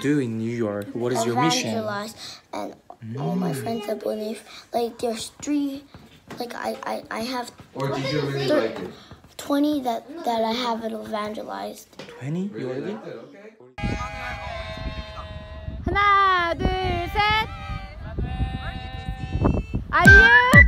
do in New York? What is your evangelized, and all my mm. friends that believe. Like there's three, like I I, I have Or did you really like it? twenty that that I haven't evangelized. 20? You already? okay. 하나, 둘, 셋. Are you